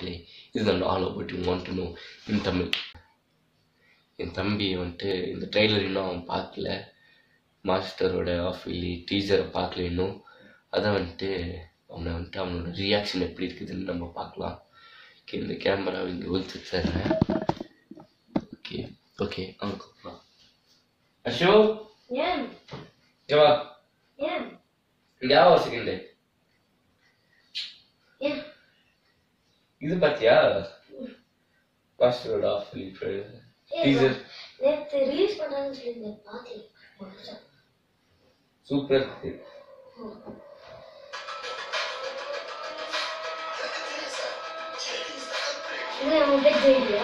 மக்களே இதுதான் all about you want to know in Tamil என் தம்பி வந்துட்டு இந்த ட்ரெய்லர் இன்னும் அவன் பார்க்கல. மாஸ்டரோட ஆஃபிலி டீசரை பார்க்கல இன்னும். அதான் வந்துட்டு அவனை வந்துட்டு அவனோட ரியாக்ஷன் எப்படி இருக்குதுன்னு நம்ம பார்க்கலாம். ஓகே இந்த கேமரா இங்கே ஒழிச்சு தர்றேன் ஓகே ஓகே அவனுக்கு கூப்பிடலாம் அஷோ ஏன் இங்க வா. ஏன் இங்க வா ஒரு செகண்ட் இது பாத்தியா மாஸ்டரோட ஆஃபிலி டீசர் நேத்து ரிலீஸ் பண்றாங்கன்னு சொல்லி பாத்தேன் சூப்பர் இது அவன் பேர் ஜெயிலியா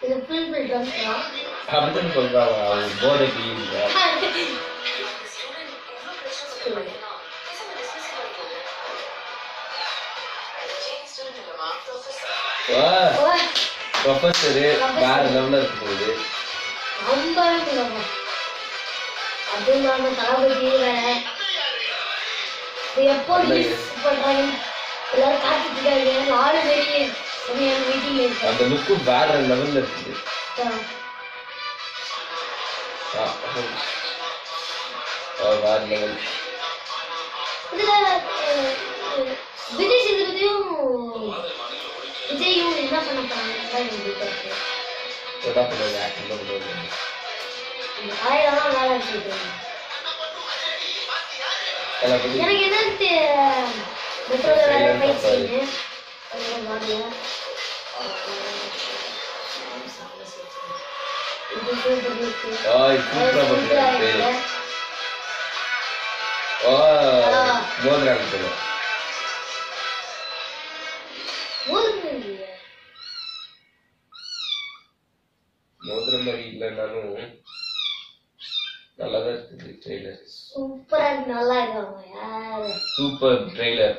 இது ஃபுல் ஃபுல் ட்ரம்ஸ்டா அப்படின்னு சொல்றாங்க அவன் போதைக்கு இல்லை வா ப்ரொஃபஸரு வேற லெவலில் இருக்க போகுது ரொம்ப இருக்குல்லம்மா அதுவும் இல்லாம தளபதி வேற இது எப்போ ரிலீஸ் பண்றாங்க எல்லாரும் காத்துட்டு இருக்காங்க நாலு பேருக்கு செம்மையான மீட்டிங் இருக்கு அந்த லுக்கும் வேற லெவலில் இருக்குது ஆ, ஆ, வேற லெவல் இதுல என்ன பண்ண போறாங்க இருக்கு என்ன பண்ணுவாங்க ஆக்டிங் பண்ணுவாங்க இந்த காயிலாம் வேலை இருக்கு எல்லா பத்தி எனக்கு என்ன மெட்ரோல வேற ஃபைட் சீனு அதெல்லாம் வாங்கல இது சூப்பர் இருக்கு ஆ இது சூப்பராக பண்ணுறாங்க ஆ மோதிராங்க போல மோதிர இல்லைனாலும் நல்லா தான் இருக்குது ட்ரெய்லர் சூப்பரா நல்லா இருக்காங்க சூப்பர் ட்ரெய்லர்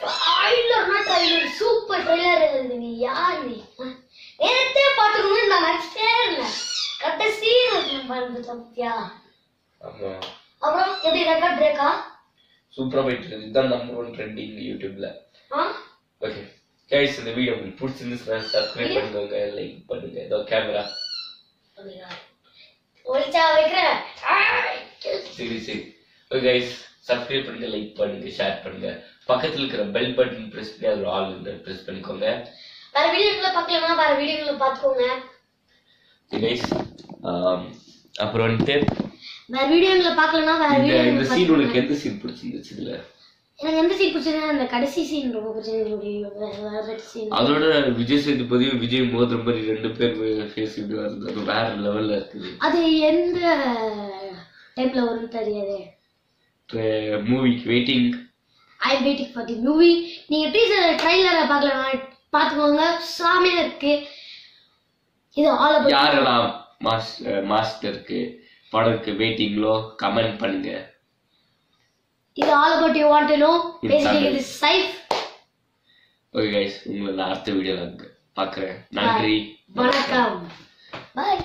ட்ரைலர்னா ட்ரைலர் சூப்பர் ட்ரைலர் எழுதுங்க யார்? நீ நேரத்தே பார்த்துக்கணும்னு நான் நினைச்சிட்டே இருந்தேன். கடைசி பாருங்க சத்யா. ஆமா. அப்புறம் எப்படி ரெக்கார்ட் பிரேக்கா சூப்பரா போயிட்டு இருக்கு இதுதான் நம்பர் ஒன் ட்ரெண்டிங் யூடியூப்ல ஓகே கைஸ் இந்த வீடியோ உங்களுக்கு பிடிச்சிருந்துச்சுன்னா சப்ஸ்கிரைப் பண்ணிக்கோங்க லைக் பண்ணுங்க. இதோ கேமரா ஒழிச்சா வைக்கிறேன். சரி சரி. கைஸ் சப்ஸ்கிரைப் பண்ணுங்க லைக் பண்ணுங்க ஷேர் பண்ணுங்க பக்கத்துல இருக்கிற பெல் பட்டன் பிரஸ் பண்ணி அதில் ஆல் பிரஸ் பண்ணிக்கோங்க. வேற வீடியோக்குள்ள பார்க்கலன்னா வேற வீடியோக்குள்ள பார்த்துக்கோங்க. கைஸ் அப்புறம் வந்துட்டு வேற வீடியோக்குள்ள பார்க்கலன்னா வேற இந்த வீடியோ இந்த சீன் உனக்கு எந்த சீன் பிடிச்சிருந்துச்சு இதுல? எனக்கு எந்த சீன் பிடிச்சதுன்னா அந்த கடைசி சீன் ரொம்ப பிடிச்சது ரெட் சீன் அதோட விஜய் சேதுபதியும் விஜய் மோதிர மாதிரி ரெண்டு பேர் இப்படி வருது. அது வேற லெவல்ல இருக்குது. அது எந்த டைம்ல வரும்னு தெரியாது. மூவிக்கு waiting I waiting for the movie நீங்க டீசர் ட்ரைலரை பார்க்கலாம் பார்த்துக்கோங்க. சாமியா இருக்கு. இது ஆல் அபவுட் யாரெல்லாம் மாஸ் மாஸ்டருக்கு படத்துக்கு வெயிட்டிங்களோ கமெண்ட் பண்ணுங்க. இது all about you want to know basically. இது சைஃப் ஓகே கைஸ் உங்களை அடுத்த வீடியோல பார்க்குறேன். நன்றி. வணக்கம். பாய்